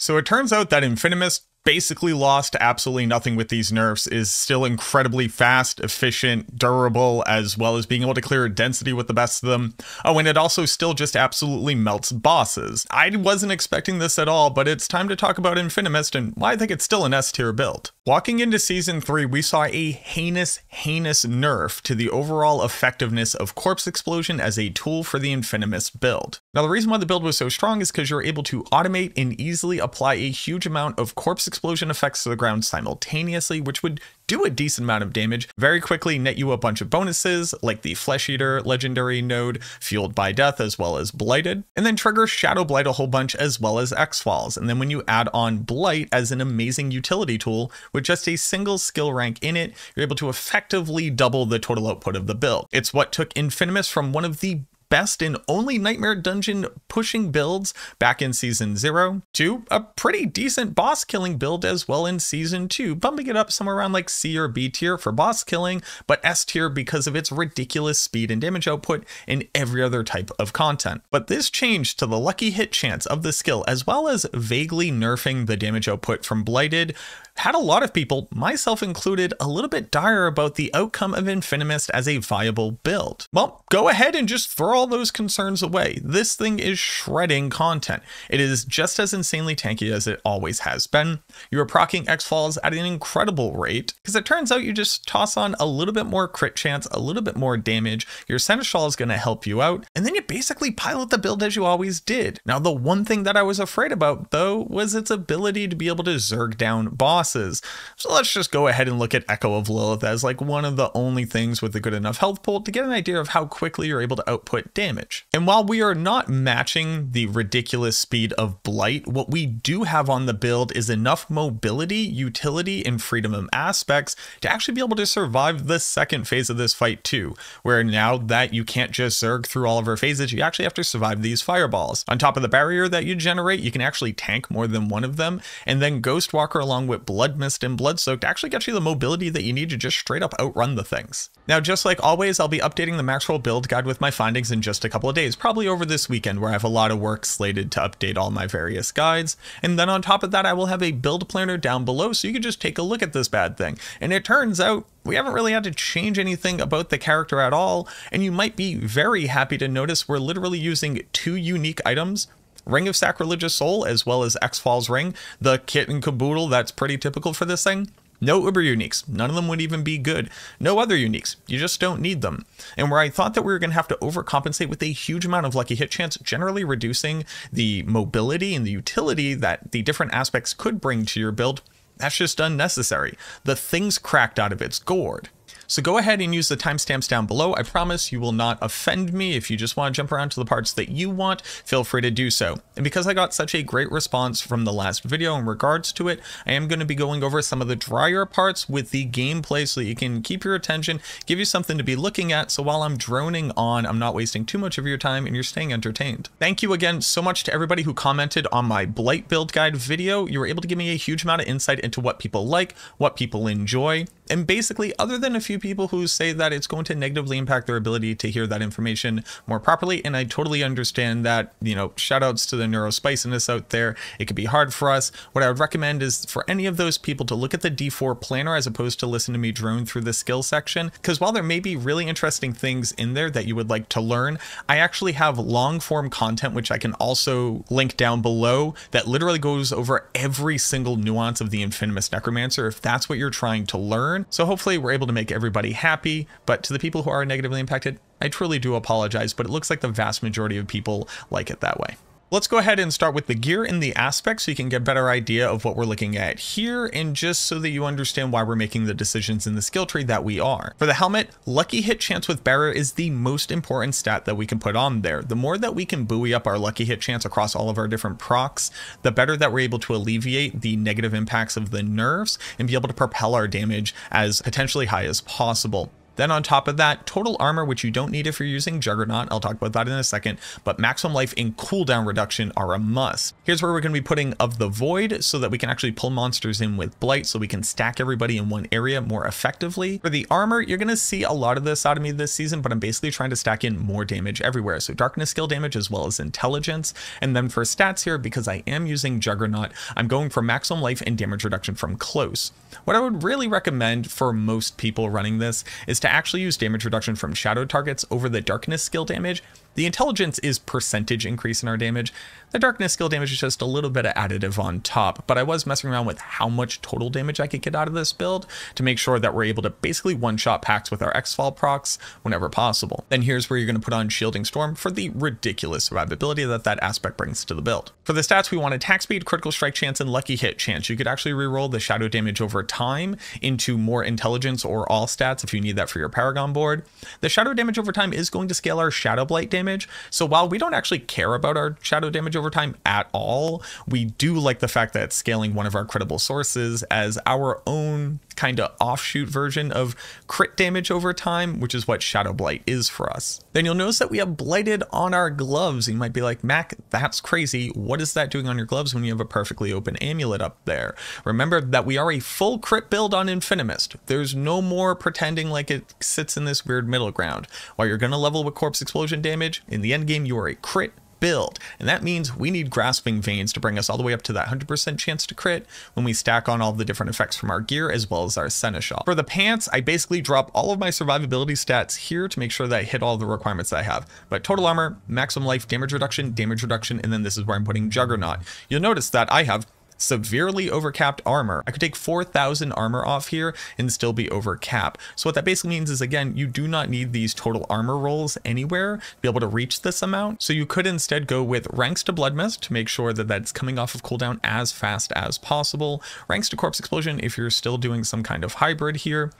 So it turns out that Infinimist basically lost absolutely nothing with these nerfs is still incredibly fast, efficient, durable, as well as being able to clear density with the best of them. Oh, and it also still just absolutely melts bosses. I wasn't expecting this at all, but it's time to talk about Infinimist and why I think it's still an S tier build. Walking into season 3, we saw a heinous, heinous nerf to the overall effectiveness of Corpse Explosion as a tool for the Infinimist build. Now, the reason why the build was so strong is because you're able to automate and easily apply a huge amount of Corpse explosion effects to the ground simultaneously, which would do a decent amount of damage, very quickly net you a bunch of bonuses like the Flesh Eater legendary node, Fueled by Death, as well as Blighted, and then trigger Shadow Blight a whole bunch as well as X'Fal's. And then when you add on Blight as an amazing utility tool with just a single skill rank in it, you're able to effectively double the total output of the build. It's what took Infinimus from one of the best and only Nightmare Dungeon pushing builds back in Season 0 to a pretty decent boss killing build as well in Season 2, bumping it up somewhere around like C or B tier for boss killing, but S tier because of its ridiculous speed and damage output in every other type of content. But this change to the lucky hit chance of the skill, as well as vaguely nerfing the damage output from Blighted, had a lot of people, myself included, a little bit dire about the outcome of Infinimist as a viable build. Well, go ahead and just throw all those concerns away. This thing is shredding content. It is just as insanely tanky as it always has been. You are procking X'Fal's at an incredible rate, because it turns out you just toss on a little bit more crit chance, a little bit more damage, your Seneschal is going to help you out, and then you basically pilot the build as you always did. Now, the one thing that I was afraid about, though, was its ability to be able to zerg down boss bosses. So let's just go ahead and look at Echo of Lilith as like one of the only things with a good enough health pool to get an idea of how quickly you're able to output damage. And while we are not matching the ridiculous speed of Blight, what we do have on the build is enough mobility, utility, and freedom of aspects to actually be able to survive the second phase of this fight too, where now that you can't just zerg through all of our phases, you actually have to survive these fireballs. On top of the barrier that you generate, you can actually tank more than one of them, and then Ghostwalker along with Blood Mist and Blood Soaked actually gets you the mobility that you need to just straight up outrun the things. Now, just like always, I'll be updating the Maxroll build guide with my findings in just a couple of days, probably over this weekend where I have a lot of work slated to update all my various guides. And then on top of that, I will have a build planner down below so you can just take a look at this bad thing. And it turns out we haven't really had to change anything about the character at all, and you might be very happy to notice we're literally using two unique items Ring of Sacrilegious Soul as well as X'Fal's Ring, the kit and caboodle that's pretty typical for this thing. No Uber uniques. None of them would even be good. No other uniques. You just don't need them. And where I thought that we were going to have to overcompensate with a huge amount of lucky hit chance, generally reducing the mobility and the utility that the different aspects could bring to your build, that's just unnecessary. The thing's cracked out of its gourd. So go ahead and use the timestamps down below. I promise you will not offend me. If you just want to jump around to the parts that you want, feel free to do so. And because I got such a great response from the last video in regards to it, I am going to be going over some of the drier parts with the gameplay so that you can keep your attention, give you something to be looking at. So while I'm droning on, I'm not wasting too much of your time and you're staying entertained. Thank you again so much to everybody who commented on my Blight build guide video. You were able to give me a huge amount of insight into what people like, what people enjoy. And basically, other than a few people who say that it's going to negatively impact their ability to hear that information more properly. And I totally understand that, you know, shout outs to the neurospiciness out there. It could be hard for us. What I would recommend is for any of those people to look at the D4 planner as opposed to listen to me drone through the skill section. Because while there may be really interesting things in there that you would like to learn, I actually have long form content, which I can also link down below that literally goes over every single nuance of the Infinimist Necromancer if that's what you're trying to learn. So hopefully we're able to make everybody everybody happy, but to the people who are negatively impacted, I truly do apologize, but it looks like the vast majority of people like it that way. Let's go ahead and start with the gear and the aspects so you can get a better idea of what we're looking at here and just so that you understand why we're making the decisions in the skill tree that we are. For the helmet, lucky hit chance with Barrier is the most important stat that we can put on there. The more that we can buoy up our lucky hit chance across all of our different procs, the better that we're able to alleviate the negative impacts of the nerfs and be able to propel our damage as potentially high as possible. Then on top of that, total armor, which you don't need if you're using Juggernaut. I'll talk about that in a second, but maximum life and cooldown reduction are a must. Here's where we're going to be putting of the Void so that we can actually pull monsters in with Blight so we can stack everybody in one area more effectively. For the armor, you're going to see a lot of this out of me this season, but I'm basically trying to stack in more damage everywhere. So darkness skill damage as well as intelligence. And then for stats here, because I am using Juggernaut, I'm going for maximum life and damage reduction from close. What I would really recommend for most people running this is to actually use damage reduction from shadow targets over the darkness skill damage the intelligence is percentage increase in our damage. The darkness skill damage is just a little bit of additive on top, but I was messing around with how much total damage I could get out of this build to make sure that we're able to basically one-shot packs with our Exfall procs whenever possible. Then here's where you're going to put on Shielding Storm for the ridiculous survivability that that aspect brings to the build. For the stats, we want attack speed, critical strike chance, and lucky hit chance. You could actually reroll the shadow damage over time into more intelligence or all stats if you need that for your Paragon board. The shadow damage over time is going to scale our Shadow Blight damage damage. So while we don't actually care about our shadow damage over time at all, we do like the fact that scaling one of our credible sources as our own kind of offshoot version of crit damage over time, which is what Shadow Blight is for us. Then you'll notice that we have Blighted on our gloves. You might be like, Mac, that's crazy. What is that doing on your gloves when you have a perfectly open amulet up there? Remember that we are a full crit build on Infinimist. There's no more pretending like it sits in this weird middle ground. While you're going to level with Corpse Explosion damage, in the end game you are a crit build. And that means we need grasping veins to bring us all the way up to that 100% chance to crit when we stack on all the different effects from our gear as well as our Seneschal. For the pants, I basically drop all of my survivability stats here to make sure that I hit all the requirements that I have. But total armor, maximum life, damage reduction, damage reduction, and then this is where I'm putting Juggernaut. You'll notice that I have severely overcapped armor. I could take 4,000 armor off here and still be over cap. So what that basically means is, again, you do not need these total armor rolls anywhere to be able to reach this amount. So you could instead go with ranks to Blood Mist to make sure that that's coming off of cooldown as fast as possible. Ranks to Corpse Explosion if you're still doing some kind of hybrid here.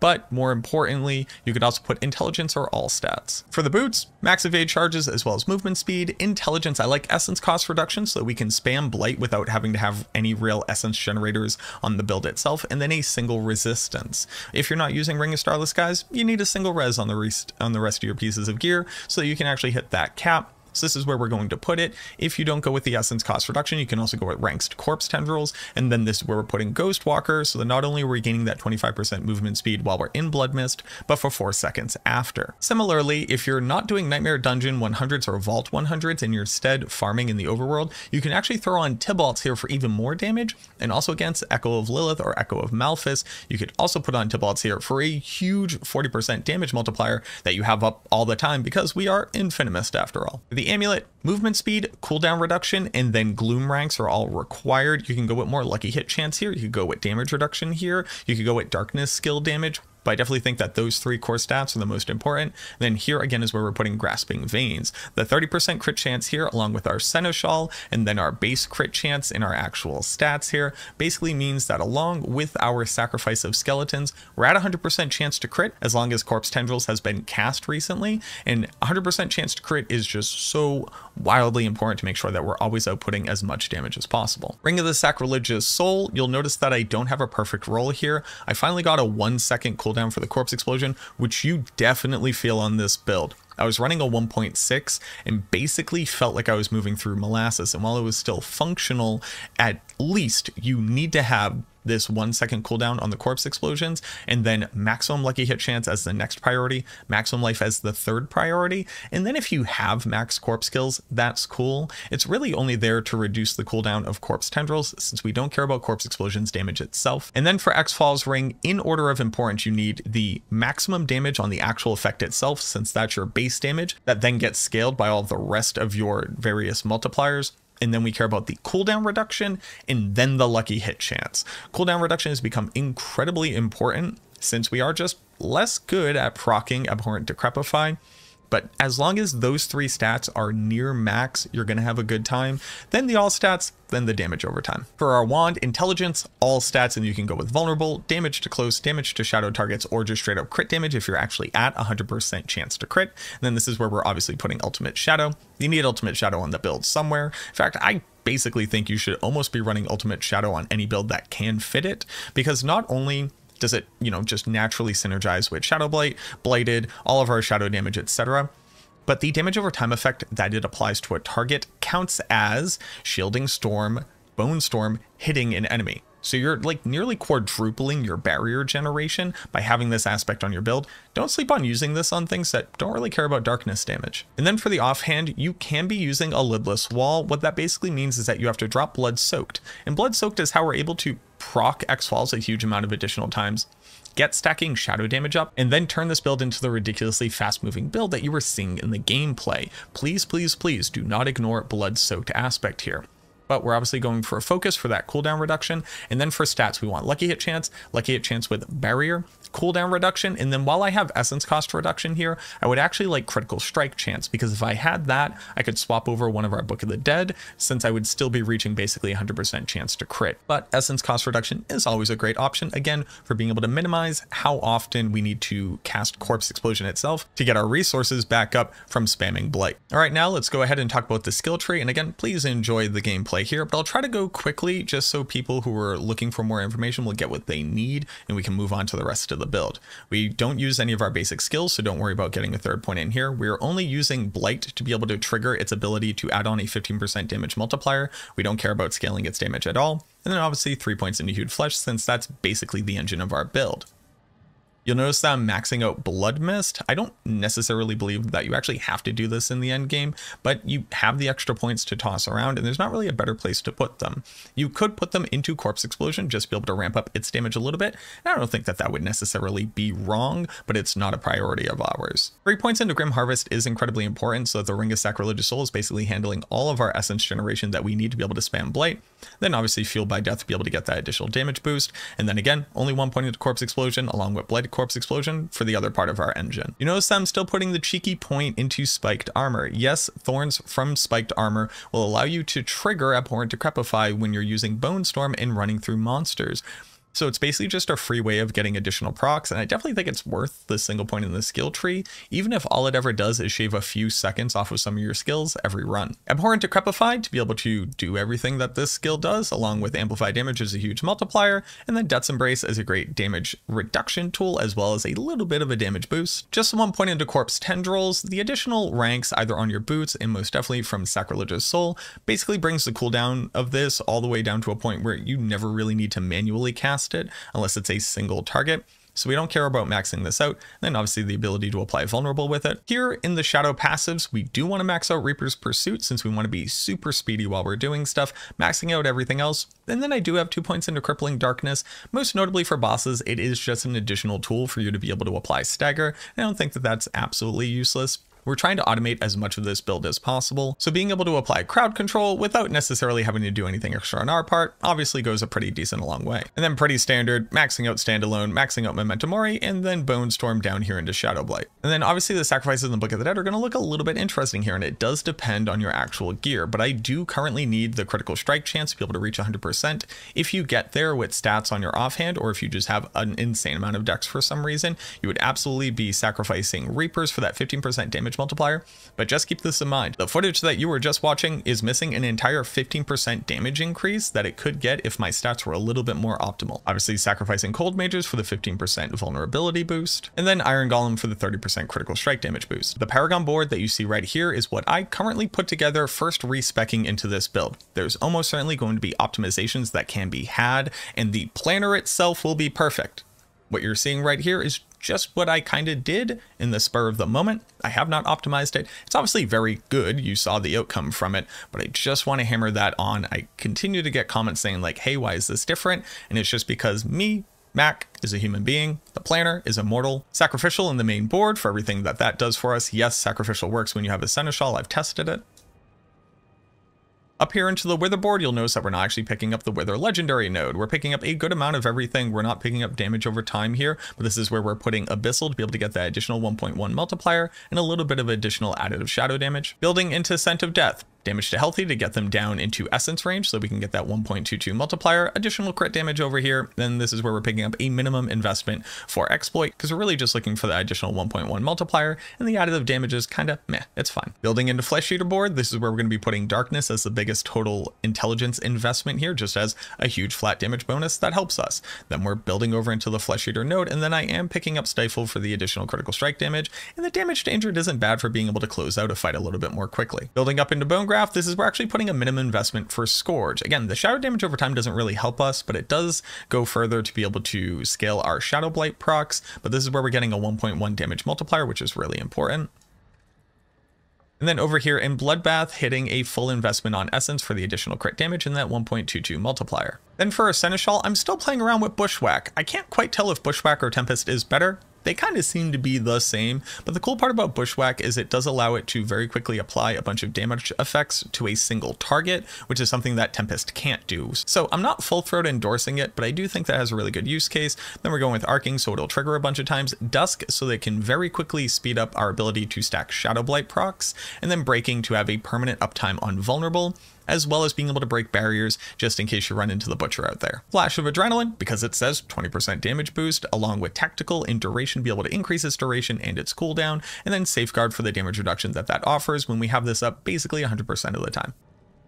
But more importantly, you can also put intelligence or all stats. For the boots, max evade charges as well as movement speed. Intelligence, I like essence cost reduction so that we can spam blight without having to have any real essence generators on the build itself. And then a single resistance. If you're not using Ring of Starless Skies, you need a single res on the rest on the rest of your pieces of gear so that you can actually hit that cap so this is where we're going to put it. If you don't go with the essence cost reduction, you can also go with ranks to corpse tendrils. And then this is where we're putting Ghost Walker. So that not only are we gaining that 25% movement speed while we're in Blood Mist, but for four seconds after. Similarly, if you're not doing Nightmare Dungeon 100s or Vault 100s and you're instead farming in the overworld, you can actually throw on Tibault's here for even more damage. And also against Echo of Lilith or Echo of Malphas, you could also put on Tibault's here for a huge 40% damage multiplier that you have up all the time because we are Infinimist after all. Amulet, movement speed, cooldown reduction, and then gloom ranks are all required. You can go with more lucky hit chance here. You could go with damage reduction here. You could go with darkness skill damage, but I definitely think that those three core stats are the most important. And then here again is where we're putting Grasping Veins. The 30% crit chance here, along with our Seneschal, and then our base crit chance in our actual stats here, basically means that along with our Sacrifice of Skeletons, we're at 100% chance to crit as long as Corpse Tendrils has been cast recently. And 100% chance to crit is just so wildly important to make sure that we're always outputting as much damage as possible. Ring of the Sacrilegious Soul, you'll notice that I don't have a perfect roll here. I finally got a one second cooldown cooldown for the corpse explosion, which you definitely feel on this build. I was running a 1.6 and basically felt like I was moving through molasses. And while it was still functional, at least you need to have this one second cooldown on the corpse explosions, and then maximum lucky hit chance as the next priority, maximum life as the third priority. And then if you have max corpse kills, that's cool. It's really only there to reduce the cooldown of corpse tendrils since we don't care about corpse explosions damage itself. And then for X'Fal's ring, in order of importance, you need the maximum damage on the actual effect itself since that's your base damage that then gets scaled by all the rest of your various multipliers and then we care about the cooldown reduction and then the lucky hit chance. Cooldown reduction has become incredibly important since we are just less good at procking Abhorrent Decrepify but as long as those three stats are near max, you're going to have a good time. Then the all stats, then the damage over time. For our wand, intelligence, all stats, and you can go with vulnerable, damage to close, damage to shadow targets, or just straight up crit damage if you're actually at 100% chance to crit. And then this is where we're obviously putting ultimate shadow. You need ultimate shadow on the build somewhere. In fact, I basically think you should almost be running ultimate shadow on any build that can fit it because not only does it, you know, just naturally synergize with Shadow Blight, Blighted, all of our shadow damage, etc. But the damage over time effect that it applies to a target counts as Shielding Storm, Bone Storm hitting an enemy. So you're like nearly quadrupling your barrier generation by having this aspect on your build. Don't sleep on using this on things that don't really care about darkness damage. And then for the offhand, you can be using a lidless wall. What that basically means is that you have to drop blood soaked. And blood soaked is how we're able to proc X'Fal's a huge amount of additional times get stacking shadow damage up, and then turn this build into the ridiculously fast moving build that you were seeing in the gameplay. Please, please, please do not ignore blood soaked aspect here but we're obviously going for a focus for that cooldown reduction. And then for stats, we want lucky hit chance, lucky hit chance with barrier, cooldown reduction. And then while I have essence cost reduction here, I would actually like critical strike chance because if I had that, I could swap over one of our Book of the Dead since I would still be reaching basically 100% chance to crit. But essence cost reduction is always a great option, again, for being able to minimize how often we need to cast Corpse Explosion itself to get our resources back up from spamming Blight. All right, now let's go ahead and talk about the skill tree. And again, please enjoy the gameplay here, but I'll try to go quickly just so people who are looking for more information will get what they need and we can move on to the rest of the build. We don't use any of our basic skills, so don't worry about getting a third point in here. We're only using Blight to be able to trigger its ability to add on a 15% damage multiplier. We don't care about scaling its damage at all. And then obviously three points into Hewed Flesh since that's basically the engine of our build. You'll notice that I'm maxing out Blood Mist. I don't necessarily believe that you actually have to do this in the end game, but you have the extra points to toss around, and there's not really a better place to put them. You could put them into Corpse Explosion, just be able to ramp up its damage a little bit. And I don't think that that would necessarily be wrong, but it's not a priority of ours. Three points into Grim Harvest is incredibly important, so that the Ring of Sacrilegious Soul is basically handling all of our essence generation that we need to be able to spam Blight. Then obviously Fueled by Death to be able to get that additional damage boost, and then again, only one point into Corpse Explosion, along with Blight corpse explosion for the other part of our engine. You notice I'm still putting the cheeky point into spiked armor. Yes, thorns from spiked armor will allow you to trigger abhorrent decrepify when you're using bone storm and running through monsters. So it's basically just a free way of getting additional procs, and I definitely think it's worth the single point in the skill tree, even if all it ever does is shave a few seconds off of some of your skills every run. Abhorrent Decrepify to be able to do everything that this skill does, along with Amplified Damage as a huge multiplier, and then Death's Embrace as a great damage reduction tool, as well as a little bit of a damage boost. Just one point into Corpse Tendrils, the additional ranks either on your boots and most definitely from Sacrilegious Soul basically brings the cooldown of this all the way down to a point where you never really need to manually cast cast it unless it's a single target. So we don't care about maxing this out. then obviously the ability to apply vulnerable with it. Here in the shadow passives, we do want to max out Reaper's Pursuit since we want to be super speedy while we're doing stuff, maxing out everything else. And then I do have two points into Crippling Darkness. Most notably for bosses, it is just an additional tool for you to be able to apply stagger. I don't think that that's absolutely useless. We're trying to automate as much of this build as possible, so being able to apply crowd control without necessarily having to do anything extra on our part obviously goes a pretty decent long way. And then pretty standard, maxing out standalone, maxing out Memento Mori, and then Bone Storm down here into Shadow Blight. And then obviously the sacrifices in the Book of the Dead are going to look a little bit interesting here, and it does depend on your actual gear, but I do currently need the critical strike chance to be able to reach 100%. If you get there with stats on your offhand, or if you just have an insane amount of dex for some reason, you would absolutely be sacrificing Reapers for that 15% damage multiplier, but just keep this in mind. The footage that you were just watching is missing an entire 15% damage increase that it could get if my stats were a little bit more optimal. Obviously sacrificing Cold Mages for the 15% vulnerability boost, and then Iron Golem for the 30% critical strike damage boost. The Paragon board that you see right here is what I currently put together first respecking into this build. There's almost certainly going to be optimizations that can be had, and the planner itself will be perfect. What you're seeing right here is just what I kind of did in the spur of the moment. I have not optimized it. It's obviously very good. You saw the outcome from it, but I just want to hammer that on. I continue to get comments saying like, hey, why is this different? And it's just because me, Mac is a human being. The planner is immortal. Sacrificial in the main board for everything that that does for us. Yes, sacrificial works when you have a seneschal. I've tested it. Up here into the Wither board, you'll notice that we're not actually picking up the Wither legendary node. We're picking up a good amount of everything. We're not picking up damage over time here, but this is where we're putting Abyssal to be able to get that additional 1.1 multiplier and a little bit of additional additive shadow damage. Building into Scent of Death. Damage to healthy to get them down into essence range so we can get that 1.22 multiplier, additional crit damage over here. Then this is where we're picking up a minimum investment for exploit because we're really just looking for the additional 1.1 multiplier and the additive damage is kind of meh, it's fine. Building into Flesh Eater board, this is where we're going to be putting darkness as the biggest total intelligence investment here, just as a huge flat damage bonus that helps us. Then we're building over into the Flesh Eater node, and then I am picking up Stifle for the additional critical strike damage, and the damage to injured isn't bad for being able to close out a fight a little bit more quickly. Building up into Bone Graft, this is where actually putting a minimum investment for Scourge. Again, the shadow damage over time doesn't really help us, but it does go further to be able to scale our Shadow Blight procs, but this is where we're getting a 1.1 damage multiplier, which is really important. And then over here in Bloodbath, hitting a full investment on Essence for the additional crit damage and that 1.22 multiplier. Then for a Seneschal, I'm still playing around with Bushwhack. I can't quite tell if Bushwhack or Tempest is better they kind of seem to be the same, but the cool part about Bushwhack is it does allow it to very quickly apply a bunch of damage effects to a single target, which is something that Tempest can't do. So I'm not full throat endorsing it, but I do think that has a really good use case. Then we're going with Arcing, so it'll trigger a bunch of times, Dusk, so they can very quickly speed up our ability to stack Shadow Blight procs, and then Breaking to have a permanent uptime on Vulnerable, as well as being able to break barriers just in case you run into the butcher out there. Flash of Adrenaline, because it says 20% damage boost, along with Tactical in duration, be able to increase its duration and its cooldown, and then Safeguard for the damage reduction that that offers when we have this up basically 100% of the time.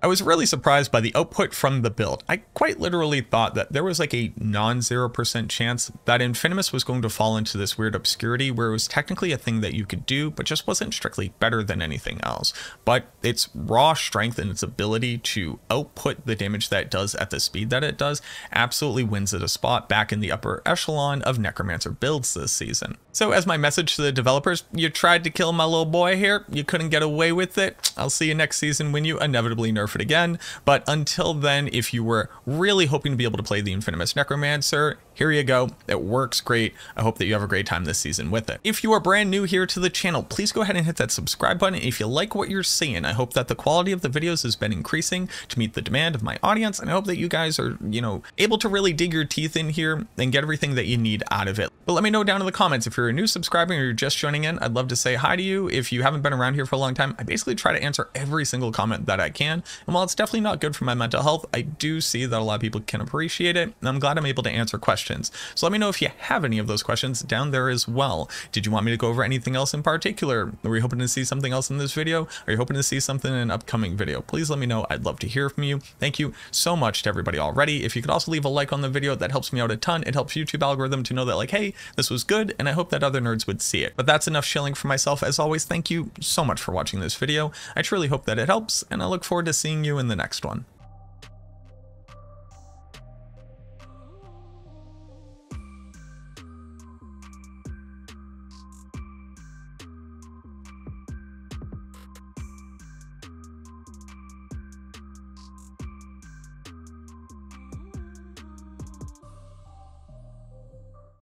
I was really surprised by the output from the build. I quite literally thought that there was like a non-0% chance that Infinimist was going to fall into this weird obscurity where it was technically a thing that you could do, but just wasn't strictly better than anything else. But its raw strength and its ability to output the damage that it does at the speed that it does absolutely wins it a spot back in the upper echelon of Necromancer builds this season. So as my message to the developers, you tried to kill my little boy here, you couldn't get away with it. I'll see you next season when you inevitably nerf it again. But until then, if you were really hoping to be able to play the Infinimist Necromancer, here you go. It works great. I hope that you have a great time this season with it. If you are brand new here to the channel, please go ahead and hit that subscribe button. If you like what you're seeing, I hope that the quality of the videos has been increasing to meet the demand of my audience. And I hope that you guys are, you know, able to really dig your teeth in here and get everything that you need out of it. But let me know down in the comments if you're a new subscriber or you're just joining in. I'd love to say hi to you. If you haven't been around here for a long time, I basically try to answer every single comment that I can. And while it's definitely not good for my mental health, I do see that a lot of people can appreciate it. And I'm glad I'm able to answer questions. So let me know if you have any of those questions down there as well. Did you want me to go over anything else in particular? Were you hoping to see something else in this video? Are you hoping to see something in an upcoming video? Please let me know. I'd love to hear from you. Thank you so much to everybody already. If you could also leave a like on the video, that helps me out a ton. It helps YouTube algorithm to know that like, hey, this was good, and I hope that other nerds would see it. But that's enough shilling for myself. As always, thank you so much for watching this video. I truly hope that it helps, and I look forward to seeing you in the next one.